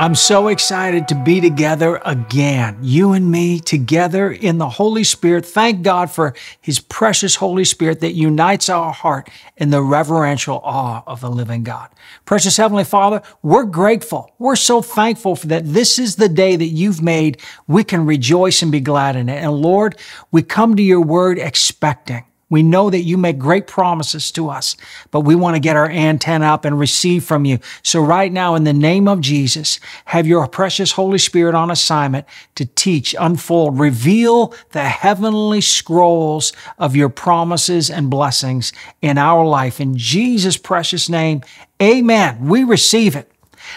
I'm so excited to be together again, you and me together in the Holy Spirit. Thank God for His precious Holy Spirit that unites our heart in the reverential awe of the living God. Precious Heavenly Father, we're grateful. We're so thankful for that this is the day that you've made. We can rejoice and be glad in it. And Lord, we come to your word expecting we know that you make great promises to us, but we want to get our antenna up and receive from you. So right now, in the name of Jesus, have your precious Holy Spirit on assignment to teach, unfold, reveal the heavenly scrolls of your promises and blessings in our life. In Jesus' precious name, amen. We receive it.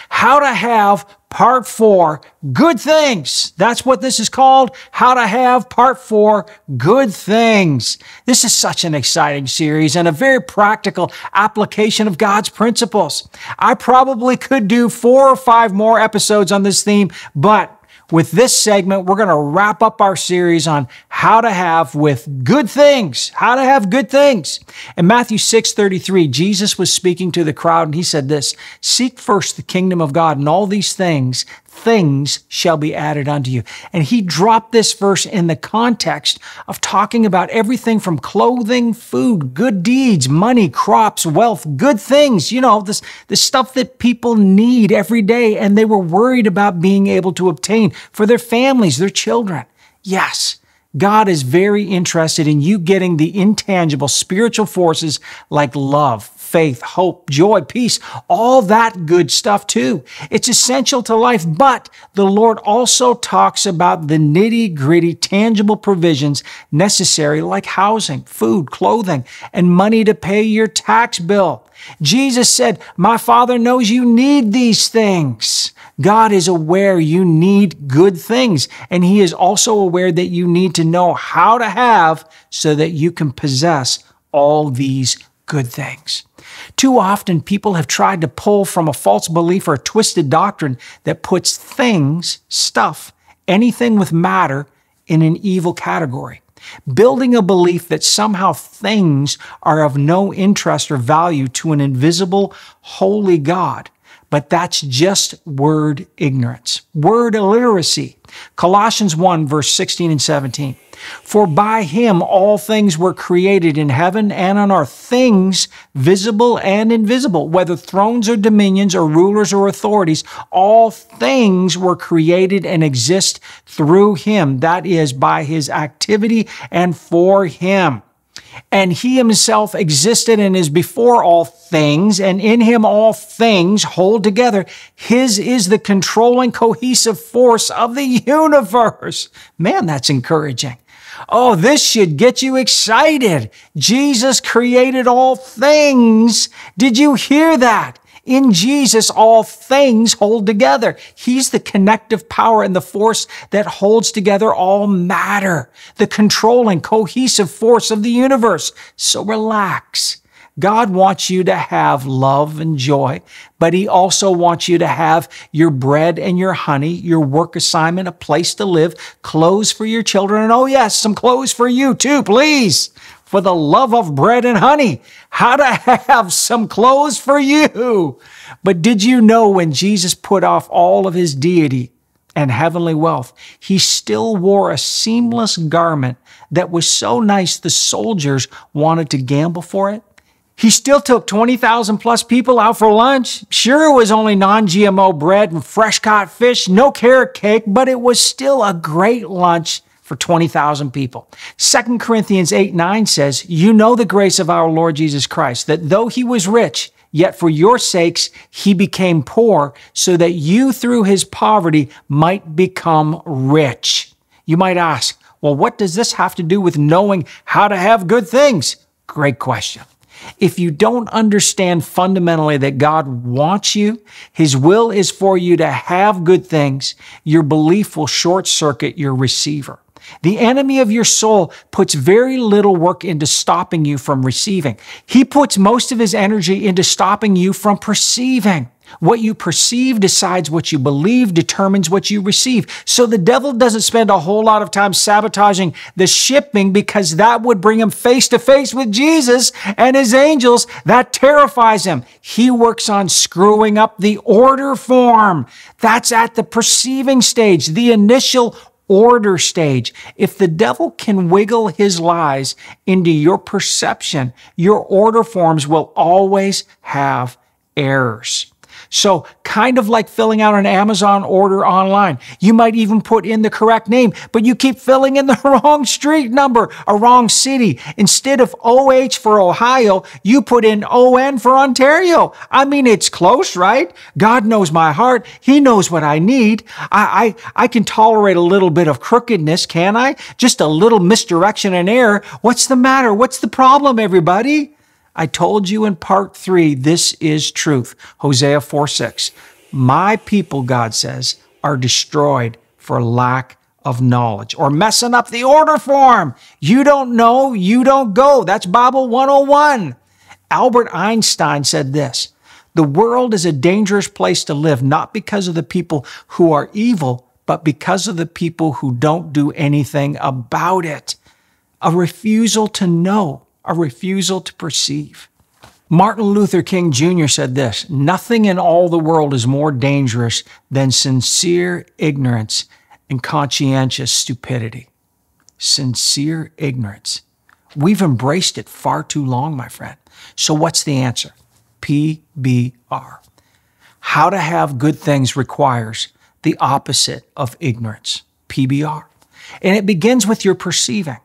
How to have part four, good things. That's what this is called. How to have part four, good things. This is such an exciting series and a very practical application of God's principles. I probably could do four or five more episodes on this theme, but with this segment, we're going to wrap up our series on how to have with good things, how to have good things. In Matthew 6 33, Jesus was speaking to the crowd and he said this Seek first the kingdom of God, and all these things things shall be added unto you. And he dropped this verse in the context of talking about everything from clothing, food, good deeds, money, crops, wealth, good things, you know, this, the stuff that people need every day. And they were worried about being able to obtain for their families, their children. Yes. God is very interested in you getting the intangible spiritual forces like love, faith, hope, joy, peace, all that good stuff too. It's essential to life, but the Lord also talks about the nitty gritty, tangible provisions necessary like housing, food, clothing, and money to pay your tax bill. Jesus said, My Father knows you need these things. God is aware you need good things, and He is also aware that you need to know how to have so that you can possess all these good things. Too often, people have tried to pull from a false belief or a twisted doctrine that puts things, stuff, anything with matter in an evil category. Building a belief that somehow things are of no interest or value to an invisible, holy God but that's just word ignorance, word illiteracy. Colossians 1, verse 16 and 17. For by him all things were created in heaven and on earth, things visible and invisible, whether thrones or dominions or rulers or authorities, all things were created and exist through him, that is, by his activity and for him. And he himself existed and is before all things, and in him all things hold together. His is the controlling cohesive force of the universe. Man, that's encouraging. Oh, this should get you excited. Jesus created all things. Did you hear that? In Jesus, all things hold together. He's the connective power and the force that holds together all matter, the controlling, cohesive force of the universe. So relax. God wants you to have love and joy, but He also wants you to have your bread and your honey, your work assignment, a place to live, clothes for your children, and oh yes, some clothes for you too, please for the love of bread and honey, how to have some clothes for you. But did you know when Jesus put off all of his deity and heavenly wealth, he still wore a seamless garment that was so nice the soldiers wanted to gamble for it? He still took 20,000 plus people out for lunch. Sure, it was only non GMO bread and fresh caught fish, no carrot cake, but it was still a great lunch for 20,000 people. 2 Corinthians 8 9 says, You know the grace of our Lord Jesus Christ, that though he was rich, yet for your sakes he became poor, so that you through his poverty might become rich. You might ask, Well, what does this have to do with knowing how to have good things? Great question. If you don't understand fundamentally that God wants you, His will is for you to have good things, your belief will short circuit your receiver. The enemy of your soul puts very little work into stopping you from receiving. He puts most of his energy into stopping you from perceiving. What you perceive decides what you believe, determines what you receive. So the devil doesn't spend a whole lot of time sabotaging the shipping because that would bring him face to face with Jesus and his angels. That terrifies him. He works on screwing up the order form. That's at the perceiving stage, the initial order stage. If the devil can wiggle his lies into your perception, your order forms will always have errors. So, kind of like filling out an Amazon order online. You might even put in the correct name, but you keep filling in the wrong street number, a wrong city. Instead of OH for Ohio, you put in ON for Ontario. I mean, it's close, right? God knows my heart. He knows what I need. I, I, I can tolerate a little bit of crookedness, can I? Just a little misdirection and error. What's the matter? What's the problem, everybody? I told you in part three, this is truth. Hosea 4 6. My people, God says, are destroyed for lack of knowledge or messing up the order form. You don't know, you don't go. That's Bible 101. Albert Einstein said this The world is a dangerous place to live, not because of the people who are evil, but because of the people who don't do anything about it. A refusal to know a refusal to perceive. Martin Luther King Jr. said this Nothing in all the world is more dangerous than sincere ignorance and conscientious stupidity. Sincere ignorance. We've embraced it far too long, my friend. So, what's the answer? PBR. How to have good things requires the opposite of ignorance, PBR. And it begins with your perceiving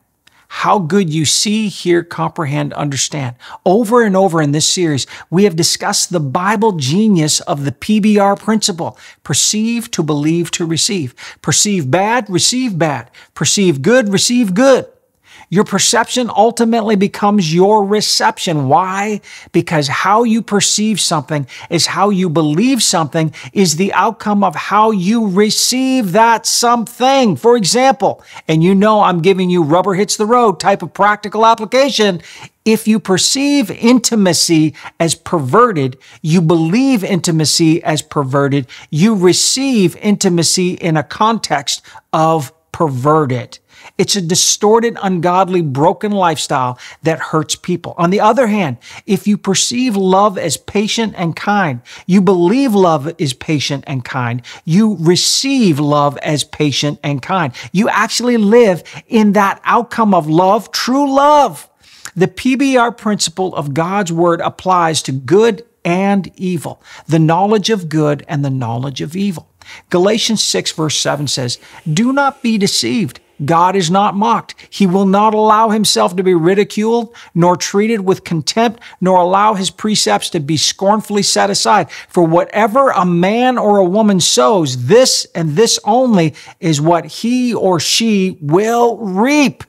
how good you see, hear, comprehend, understand. Over and over in this series, we have discussed the Bible genius of the PBR principle. Perceive to believe to receive. Perceive bad, receive bad. Perceive good, receive good. Your perception ultimately becomes your reception. Why? Because how you perceive something is how you believe something is the outcome of how you receive that something. For example, and you know I'm giving you rubber hits the road type of practical application. If you perceive intimacy as perverted, you believe intimacy as perverted, you receive intimacy in a context of perverted. It's a distorted, ungodly, broken lifestyle that hurts people. On the other hand, if you perceive love as patient and kind, you believe love is patient and kind, you receive love as patient and kind. You actually live in that outcome of love, true love. The PBR principle of God's word applies to good and evil, the knowledge of good and the knowledge of evil. Galatians 6 verse 7 says, Do not be deceived. God is not mocked. He will not allow himself to be ridiculed, nor treated with contempt, nor allow his precepts to be scornfully set aside. For whatever a man or a woman sows, this and this only is what he or she will reap.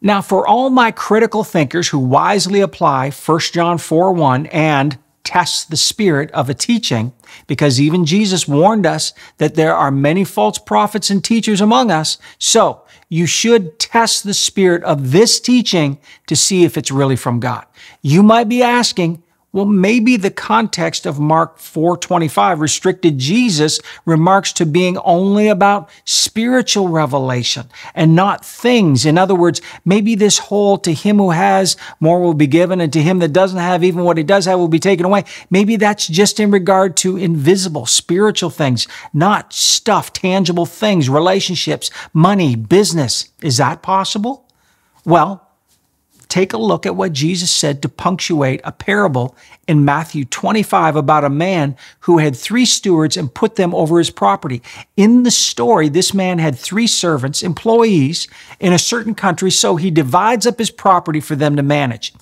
Now, for all my critical thinkers who wisely apply 1 John 4 1 and test the spirit of a teaching, because even Jesus warned us that there are many false prophets and teachers among us. So, you should test the spirit of this teaching to see if it's really from God. You might be asking, well, maybe the context of Mark 4:25 restricted Jesus' remarks to being only about spiritual revelation and not things. In other words, maybe this whole to him who has more will be given and to him that doesn't have even what he does have will be taken away. Maybe that's just in regard to invisible spiritual things, not stuff, tangible things, relationships, money, business. Is that possible? Well, take a look at what Jesus said to punctuate a parable in Matthew 25 about a man who had three stewards and put them over his property. In the story, this man had three servants, employees in a certain country, so he divides up his property for them to manage.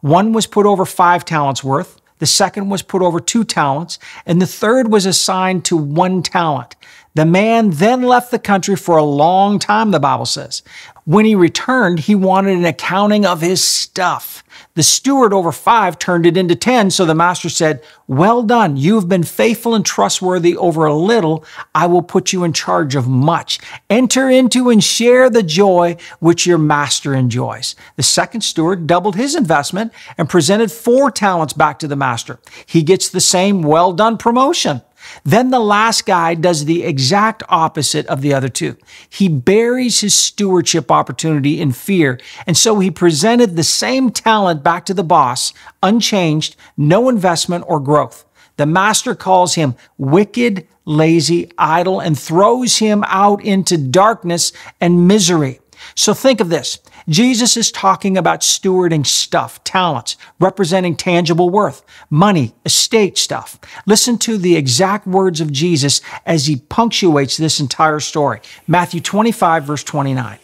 One was put over five talents worth. The second was put over two talents, and the third was assigned to one talent. The man then left the country for a long time, the Bible says. When he returned, he wanted an accounting of his stuff. The steward over five turned it into 10. So the master said, Well done. You have been faithful and trustworthy over a little. I will put you in charge of much. Enter into and share the joy which your master enjoys. The second steward doubled his investment and presented four talents back to the master. He gets the same well done promotion. Then the last guy does the exact opposite of the other two. He buries his stewardship opportunity in fear. And so he presented the same talent back to the boss, unchanged, no investment or growth. The master calls him wicked, lazy, idle, and throws him out into darkness and misery. So think of this. Jesus is talking about stewarding stuff, talents, representing tangible worth, money, estate stuff. Listen to the exact words of Jesus as he punctuates this entire story. Matthew 25, verse 29.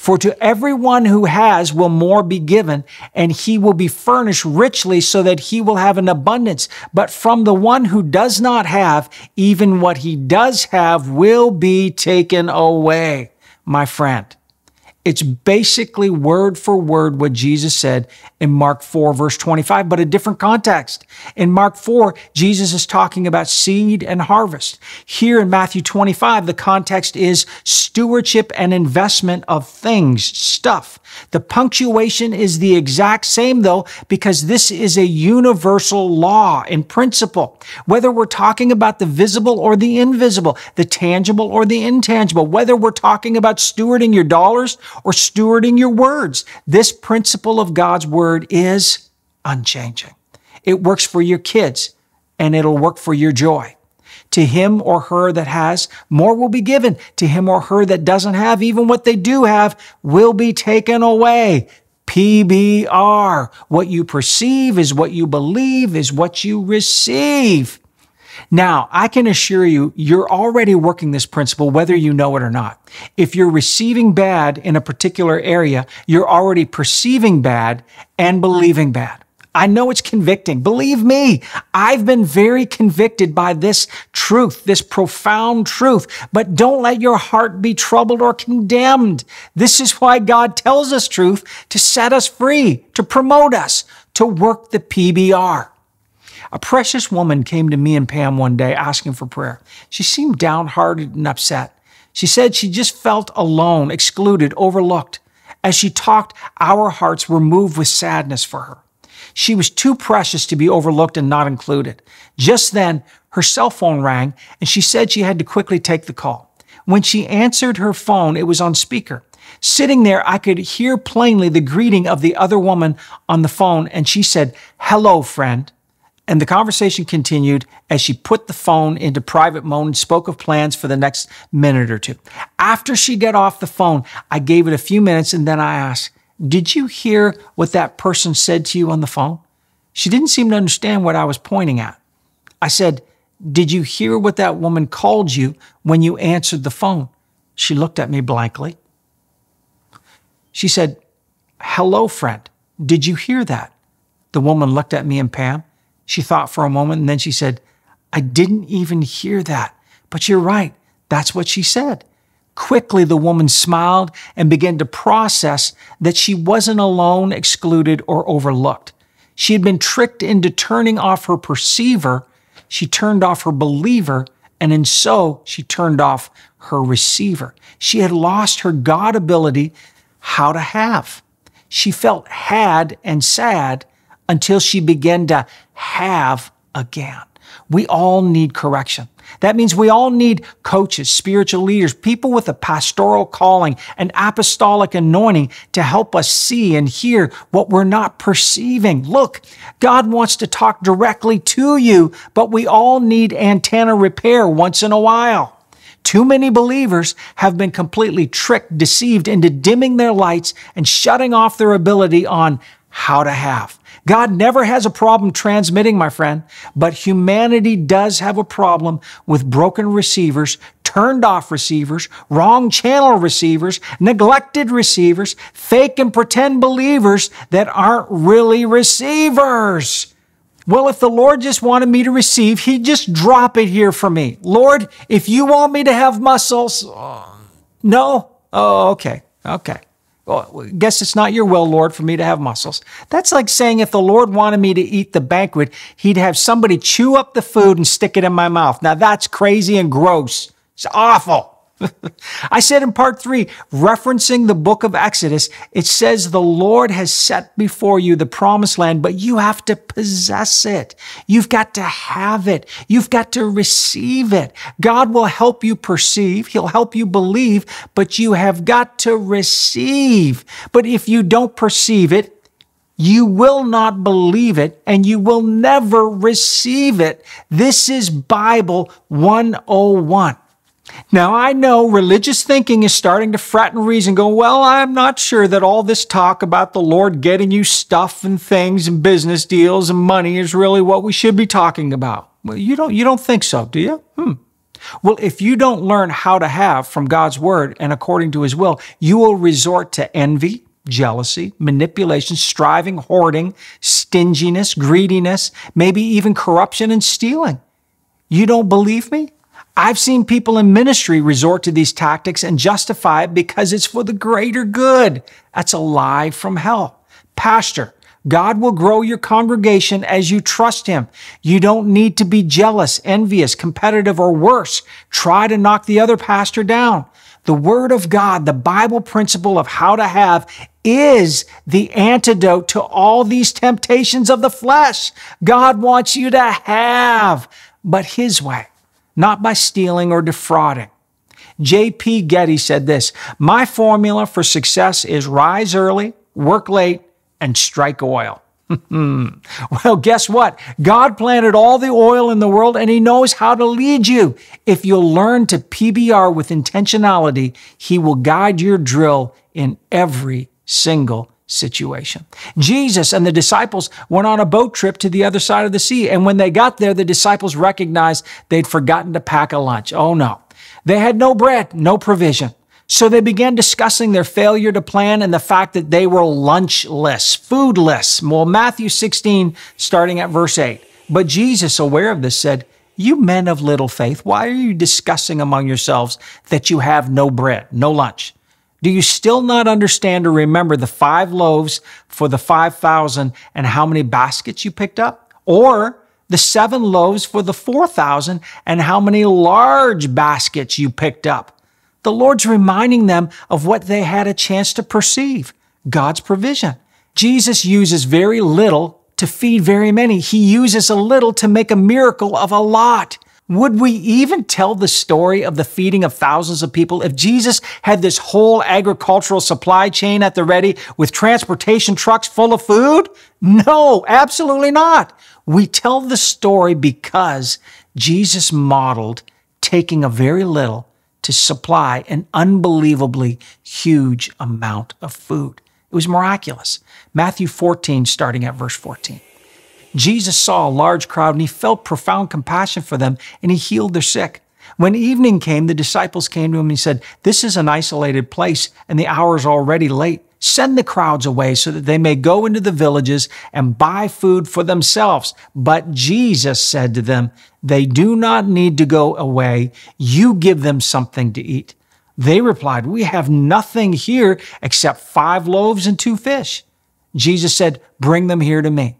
For to everyone who has will more be given, and he will be furnished richly so that he will have an abundance. But from the one who does not have, even what he does have will be taken away. My friend, it's basically word for word what Jesus said in Mark 4, verse 25, but a different context. In Mark 4, Jesus is talking about seed and harvest. Here in Matthew 25, the context is stewardship and investment of things, stuff. The punctuation is the exact same though, because this is a universal law and principle. Whether we're talking about the visible or the invisible, the tangible or the intangible, whether we're talking about stewarding your dollars or stewarding your words. This principle of God's word is unchanging. It works for your kids and it'll work for your joy. To him or her that has, more will be given. To him or her that doesn't have, even what they do have will be taken away. PBR. What you perceive is what you believe is what you receive. Now, I can assure you, you're already working this principle whether you know it or not. If you're receiving bad in a particular area, you're already perceiving bad and believing bad. I know it's convicting. Believe me, I've been very convicted by this truth, this profound truth. But don't let your heart be troubled or condemned. This is why God tells us truth to set us free, to promote us, to work the PBR. A precious woman came to me and Pam one day asking for prayer. She seemed downhearted and upset. She said she just felt alone, excluded, overlooked. As she talked, our hearts were moved with sadness for her. She was too precious to be overlooked and not included. Just then, her cell phone rang and she said she had to quickly take the call. When she answered her phone, it was on speaker. Sitting there, I could hear plainly the greeting of the other woman on the phone, and she said, Hello, friend. And the conversation continued as she put the phone into private mode and spoke of plans for the next minute or two. After she got off the phone, I gave it a few minutes and then I asked, Did you hear what that person said to you on the phone? She didn't seem to understand what I was pointing at. I said, Did you hear what that woman called you when you answered the phone? She looked at me blankly. She said, Hello, friend. Did you hear that? The woman looked at me and Pam. She thought for a moment and then she said, I didn't even hear that. But you're right. That's what she said. Quickly, the woman smiled and began to process that she wasn't alone, excluded, or overlooked. She had been tricked into turning off her perceiver. She turned off her believer, and in so, she turned off her receiver. She had lost her God ability how to have. She felt had and sad until she began to have again. We all need correction. That means we all need coaches, spiritual leaders, people with a pastoral calling, an apostolic anointing to help us see and hear what we're not perceiving. Look, God wants to talk directly to you, but we all need antenna repair once in a while. Too many believers have been completely tricked, deceived into dimming their lights and shutting off their ability on how to have. God never has a problem transmitting, my friend, but humanity does have a problem with broken receivers, turned off receivers, wrong channel receivers, neglected receivers, fake and pretend believers that aren't really receivers. Well, if the Lord just wanted me to receive, He'd just drop it here for me. Lord, if you want me to have muscles, uh, no? Oh, okay, okay. Well, guess it's not your will, Lord, for me to have muscles. That's like saying if the Lord wanted me to eat the banquet, he'd have somebody chew up the food and stick it in my mouth. Now that's crazy and gross. It's awful. I said in part three, referencing the book of Exodus, it says the Lord has set before you the promised land, but you have to possess it. You've got to have it. You've got to receive it. God will help you perceive. He'll help you believe, but you have got to receive. But if you don't perceive it, you will not believe it and you will never receive it. This is Bible 101. Now, I know religious thinking is starting to fret and reason, go, well, I'm not sure that all this talk about the Lord getting you stuff and things and business deals and money is really what we should be talking about. Well, you don't, you don't think so, do you? Hmm. Well, if you don't learn how to have from God's word and according to his will, you will resort to envy, jealousy, manipulation, striving, hoarding, stinginess, greediness, maybe even corruption and stealing. You don't believe me? I've seen people in ministry resort to these tactics and justify it because it's for the greater good. That's a lie from hell. Pastor, God will grow your congregation as you trust Him. You don't need to be jealous, envious, competitive, or worse. Try to knock the other pastor down. The Word of God, the Bible principle of how to have, is the antidote to all these temptations of the flesh. God wants you to have, but His way not by stealing or defrauding. J.P. Getty said this My formula for success is rise early, work late, and strike oil. well, guess what? God planted all the oil in the world and He knows how to lead you. If you'll learn to PBR with intentionality, He will guide your drill in every single situation. Jesus and the disciples went on a boat trip to the other side of the sea. And when they got there, the disciples recognized they'd forgotten to pack a lunch. Oh no. They had no bread, no provision. So they began discussing their failure to plan and the fact that they were lunchless, foodless. Well, Matthew 16, starting at verse 8. But Jesus, aware of this, said, You men of little faith, why are you discussing among yourselves that you have no bread, no lunch? Do you still not understand or remember the five loaves for the 5,000 and how many baskets you picked up? Or the seven loaves for the 4,000 and how many large baskets you picked up? The Lord's reminding them of what they had a chance to perceive God's provision. Jesus uses very little to feed very many. He uses a little to make a miracle of a lot. Would we even tell the story of the feeding of thousands of people if Jesus had this whole agricultural supply chain at the ready with transportation trucks full of food? No, absolutely not. We tell the story because Jesus modeled taking a very little to supply an unbelievably huge amount of food. It was miraculous. Matthew 14, starting at verse 14. Jesus saw a large crowd and he felt profound compassion for them and he healed their sick. When evening came, the disciples came to him and he said, This is an isolated place and the hour is already late. Send the crowds away so that they may go into the villages and buy food for themselves. But Jesus said to them, They do not need to go away. You give them something to eat. They replied, We have nothing here except five loaves and two fish. Jesus said, Bring them here to me.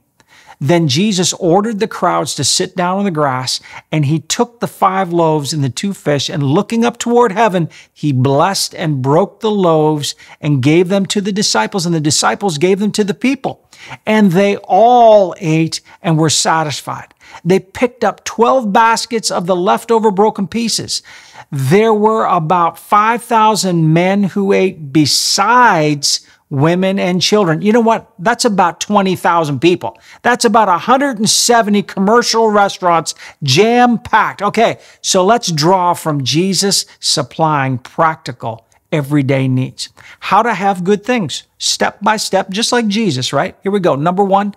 Then Jesus ordered the crowds to sit down on the grass, and he took the five loaves and the two fish, and looking up toward heaven, he blessed and broke the loaves and gave them to the disciples, and the disciples gave them to the people. And they all ate and were satisfied. They picked up 12 baskets of the leftover broken pieces. There were about 5,000 men who ate besides women, and children. You know what? That's about 20,000 people. That's about 170 commercial restaurants jam packed. Okay, so let's draw from Jesus supplying practical everyday needs. How to have good things, step by step, just like Jesus, right? Here we go. Number one,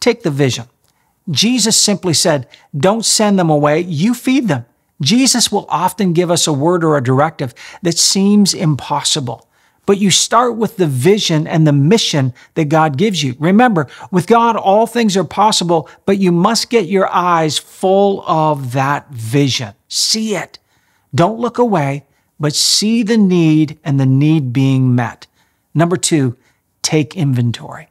take the vision. Jesus simply said, Don't send them away, you feed them. Jesus will often give us a word or a directive that seems impossible but you start with the vision and the mission that God gives you. Remember, with God, all things are possible, but you must get your eyes full of that vision. See it. Don't look away, but see the need and the need being met. Number two, take inventory.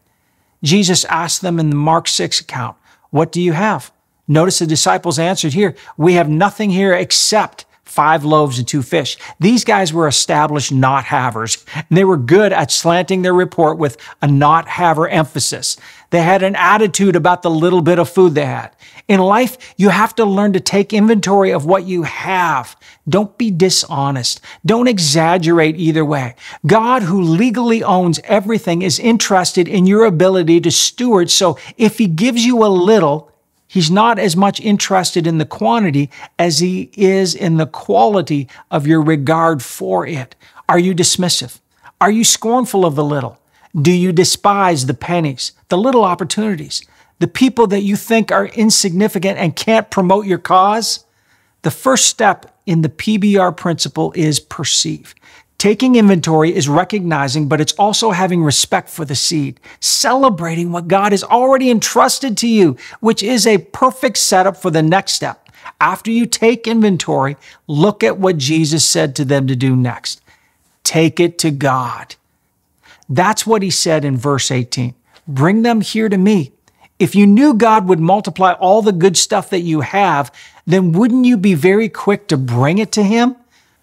Jesus asked them in the Mark 6 account, What do you have? Notice the disciples answered here, We have nothing here except five loaves and two fish. These guys were established not havers, and they were good at slanting their report with a not haver emphasis. They had an attitude about the little bit of food they had. In life, you have to learn to take inventory of what you have. Don't be dishonest. Don't exaggerate either way. God, who legally owns everything, is interested in your ability to steward. So if he gives you a little, He's not as much interested in the quantity as he is in the quality of your regard for it. Are you dismissive? Are you scornful of the little? Do you despise the pennies, the little opportunities, the people that you think are insignificant and can't promote your cause? The first step in the PBR principle is perceive. Taking inventory is recognizing, but it's also having respect for the seed, celebrating what God has already entrusted to you, which is a perfect setup for the next step. After you take inventory, look at what Jesus said to them to do next. Take it to God. That's what he said in verse 18. Bring them here to me. If you knew God would multiply all the good stuff that you have, then wouldn't you be very quick to bring it to him?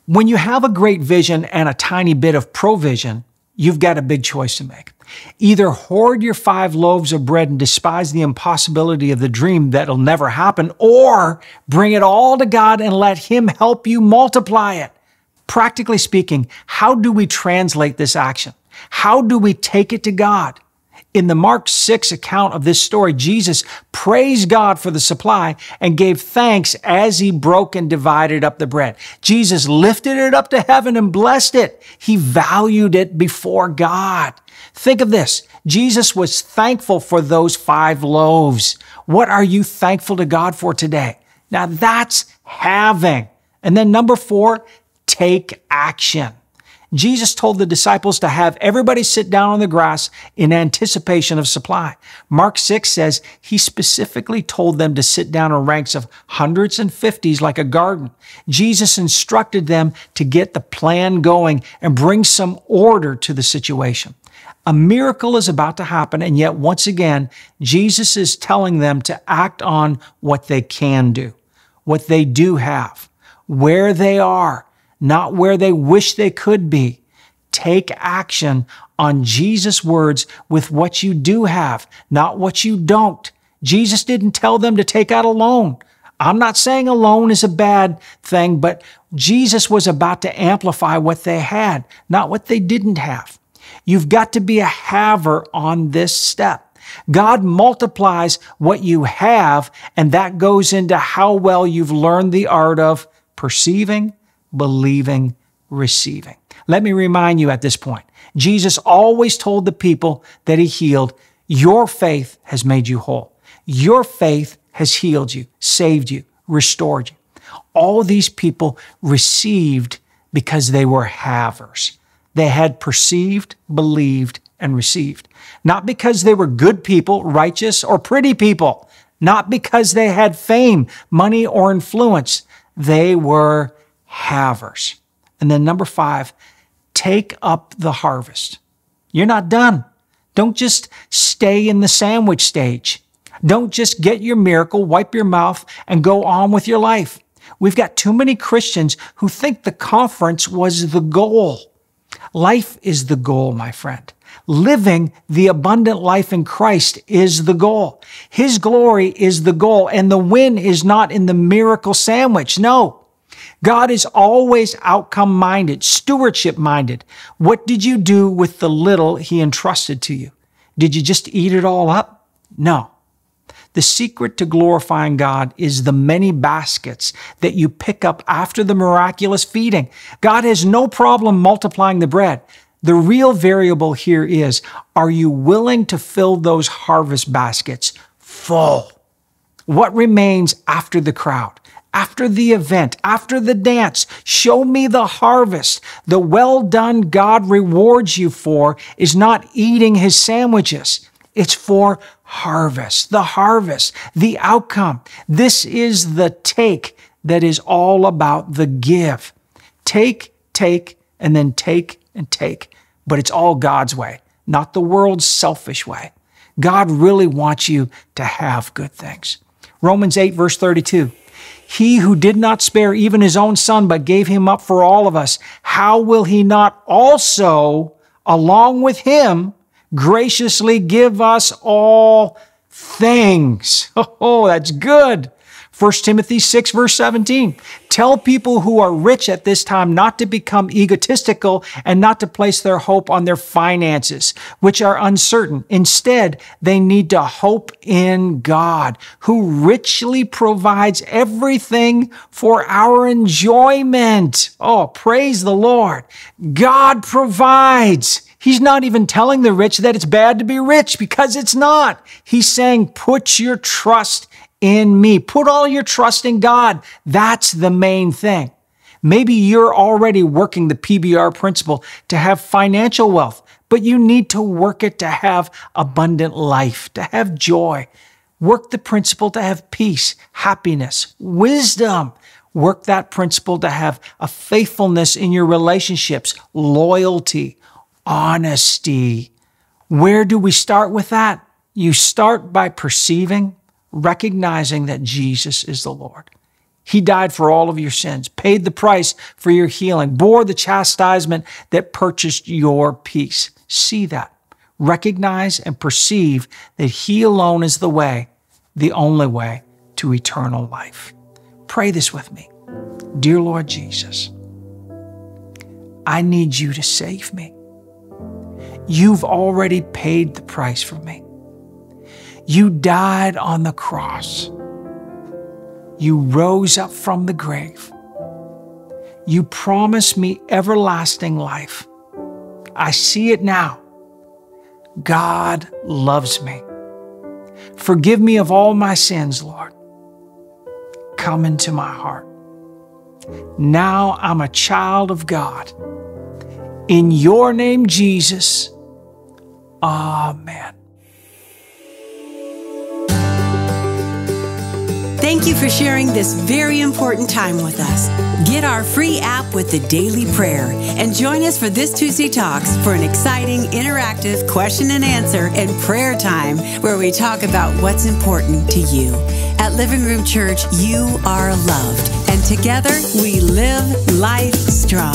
When you have a great vision and a tiny bit of provision, you've got a big choice to make. Either hoard your five loaves of bread and despise the impossibility of the dream that'll never happen, or bring it all to God and let Him help you multiply it. Practically speaking, how do we translate this action? How do we take it to God? In the Mark 6 account of this story, Jesus praised God for the supply and gave thanks as he broke and divided up the bread. Jesus lifted it up to heaven and blessed it. He valued it before God. Think of this. Jesus was thankful for those five loaves. What are you thankful to God for today? Now that's having. And then number four, take action. Jesus told the disciples to have everybody sit down on the grass in anticipation of supply. Mark 6 says he specifically told them to sit down in ranks of hundreds and fifties like a garden. Jesus instructed them to get the plan going and bring some order to the situation. A miracle is about to happen, and yet once again, Jesus is telling them to act on what they can do, what they do have, where they are, not where they wish they could be. Take action on Jesus' words with what you do have, not what you don't. Jesus didn't tell them to take out a loan. I'm not saying a loan is a bad thing, but Jesus was about to amplify what they had, not what they didn't have. You've got to be a haver on this step. God multiplies what you have, and that goes into how well you've learned the art of perceiving, believing, receiving. Let me remind you at this point Jesus always told the people that he healed, Your faith has made you whole. Your faith has healed you, saved you, restored you. All these people received because they were havers. They had perceived, believed, and received. Not because they were good people, righteous, or pretty people. Not because they had fame, money, or influence. They were havers. And then number five, take up the harvest. You're not done. Don't just stay in the sandwich stage. Don't just get your miracle, wipe your mouth, and go on with your life. We've got too many Christians who think the conference was the goal. Life is the goal, my friend. Living the abundant life in Christ is the goal. His glory is the goal, and the win is not in the miracle sandwich. No, God is always outcome minded, stewardship minded. What did you do with the little he entrusted to you? Did you just eat it all up? No. The secret to glorifying God is the many baskets that you pick up after the miraculous feeding. God has no problem multiplying the bread. The real variable here is, are you willing to fill those harvest baskets full? What remains after the crowd? After the event, after the dance. Show me the harvest. The well done God rewards you for is not eating his sandwiches. It's for harvest, the harvest, the outcome. This is the take that is all about the give. Take, take, and then take and take. but it's all God's way, not the world's selfish way. God really wants you to have good things. Romans 8, verse 32. He who did not spare even his own son, but gave him up for all of us, how will he not also, along with him, graciously give us all things? Oh, that's good. 1 Timothy 6 verse 17. Tell people who are rich at this time not to become egotistical and not to place their hope on their finances, which are uncertain. Instead, they need to hope in God, who richly provides everything for our enjoyment. Oh, praise the Lord. God provides. He's not even telling the rich that it's bad to be rich because it's not. He's saying, put your trust in me. Put all your trust in God. That's the main thing. Maybe you're already working the PBR principle to have financial wealth, but you need to work it to have abundant life, to have joy. Work the principle to have peace, happiness, wisdom. Work that principle to have a faithfulness in your relationships, loyalty, honesty. Where do we start with that? You start by perceiving recognizing that Jesus is the Lord. He died for all of your sins, paid the price for your healing, bore the chastisement that purchased your peace. See that. Recognize and perceive that He alone is the way, the only way to eternal life. Pray this with me. Dear Lord Jesus, I need you to save me. You've already paid the price for me. You died on the cross. You rose up from the grave. You promised me everlasting life. I see it now. God loves me. Forgive me of all my sins, Lord. Come into my heart. Now I'm a child of God. In your name, Jesus. Amen. Thank you for sharing this very important time with us. Get our free app with the daily prayer and join us for this Tuesday Talks for an exciting, interactive question and answer and prayer time where we talk about what's important to you. At Living Room Church, you are loved, and together we live life strong.